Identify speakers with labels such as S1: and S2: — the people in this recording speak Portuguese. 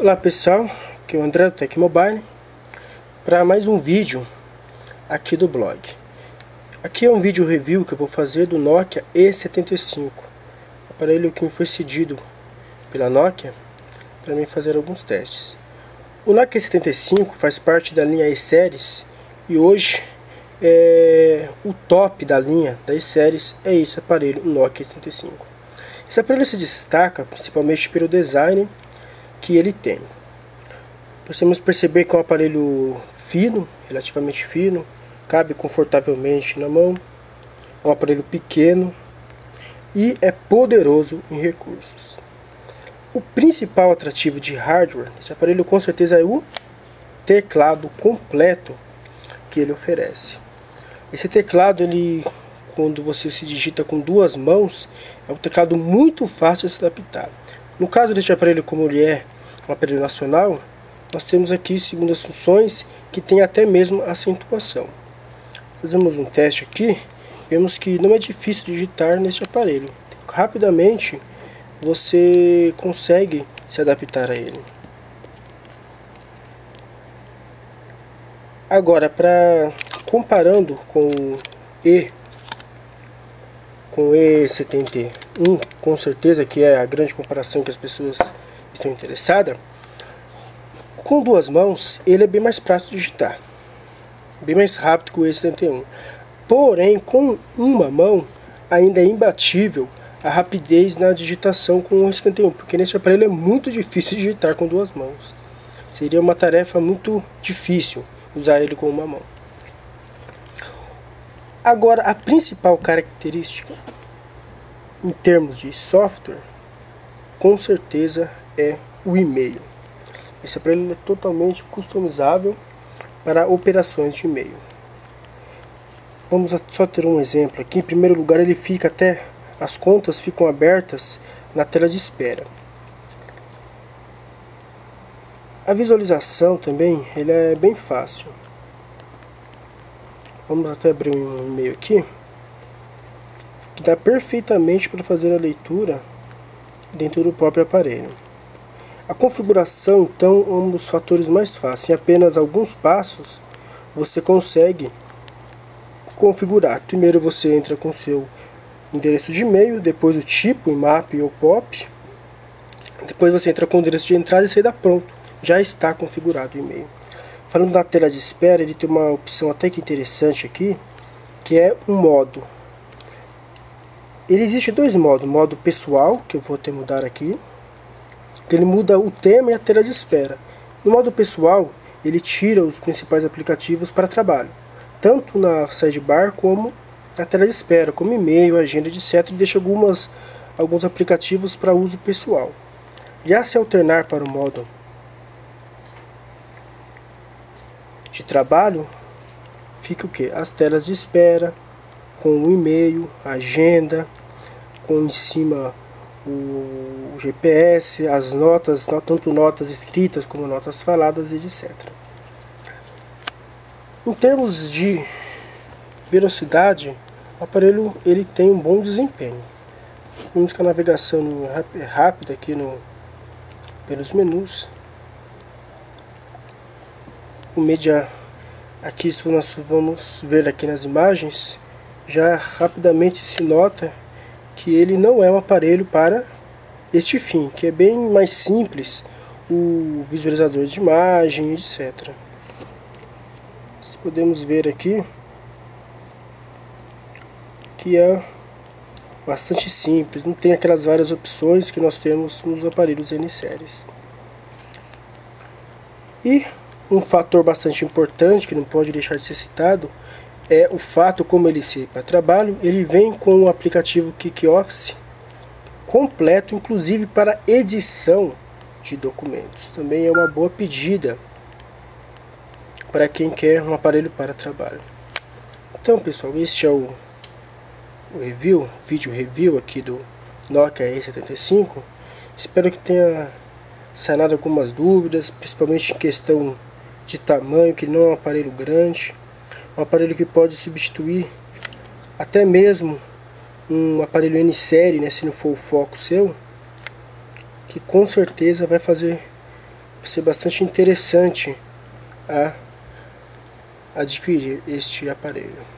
S1: Olá pessoal, aqui é o André do Tecmobile para mais um vídeo aqui do blog. Aqui é um vídeo review que eu vou fazer do Nokia E75, aparelho que me foi cedido pela Nokia para mim fazer alguns testes. O Nokia E75 faz parte da linha E-Series e hoje é, o top da linha da E-Series é esse aparelho, o Nokia E75. Esse aparelho se destaca principalmente pelo design que ele tem. Podemos perceber que é um aparelho fino, relativamente fino, cabe confortavelmente na mão, é um aparelho pequeno e é poderoso em recursos. O principal atrativo de hardware desse aparelho com certeza é o teclado completo que ele oferece. Esse teclado, ele, quando você se digita com duas mãos, é um teclado muito fácil de se adaptar. No caso deste aparelho, como ele é aparelho nacional, nós temos aqui segundas funções que tem até mesmo acentuação. Fazemos um teste aqui, vemos que não é difícil digitar neste aparelho. Rapidamente você consegue se adaptar a ele. Agora, para comparando com E com o E71, com certeza que é a grande comparação que as pessoas estão interessadas, com duas mãos ele é bem mais prático de digitar, bem mais rápido que o E71. Porém, com uma mão ainda é imbatível a rapidez na digitação com o E71, porque nesse aparelho é muito difícil digitar com duas mãos. Seria uma tarefa muito difícil usar ele com uma mão. Agora, a principal característica em termos de software, com certeza é o e-mail. Esse aparelho é totalmente customizável para operações de e-mail. Vamos só ter um exemplo aqui. Em primeiro lugar, ele fica até as contas ficam abertas na tela de espera. A visualização também ele é bem fácil. Vamos até abrir um e-mail aqui. Que dá perfeitamente para fazer a leitura dentro do próprio aparelho. A configuração, então, é um dos fatores mais fáceis. Em apenas alguns passos, você consegue configurar. Primeiro você entra com seu endereço de e-mail, depois o tipo, IMAP ou POP. Depois você entra com o endereço de entrada e saída pronto. Já está configurado o e-mail. Falando da tela de espera, ele tem uma opção até que interessante aqui, que é um modo. Ele existe dois modos, modo pessoal, que eu vou até mudar aqui, que ele muda o tema e a tela de espera. No modo pessoal, ele tira os principais aplicativos para trabalho, tanto na sidebar como na tela de espera, como e-mail, agenda, etc. E deixa algumas, alguns aplicativos para uso pessoal. Já se alternar para o modo de trabalho, fica o que? As telas de espera, com o e-mail, agenda, com em cima o GPS, as notas, tanto notas escritas como notas faladas, etc. Em termos de velocidade, o aparelho ele tem um bom desempenho. Vamos com a navegação rápida aqui no, pelos menus o media aqui se nós vamos ver aqui nas imagens já rapidamente se nota que ele não é um aparelho para este fim que é bem mais simples o visualizador de imagem etc. Podemos ver aqui que é bastante simples não tem aquelas várias opções que nós temos nos aparelhos N séries e um fator bastante importante que não pode deixar de ser citado é o fato como ele se para trabalho, ele vem com o aplicativo KickOffice completo, inclusive para edição de documentos. Também é uma boa pedida para quem quer um aparelho para trabalho. Então, pessoal, este é o, o review, vídeo review aqui do Nokia E75. Espero que tenha sanado algumas dúvidas, principalmente em questão de tamanho, que não é um aparelho grande, um aparelho que pode substituir até mesmo um aparelho N-série, né, se não for o foco seu, que com certeza vai fazer ser bastante interessante a adquirir este aparelho.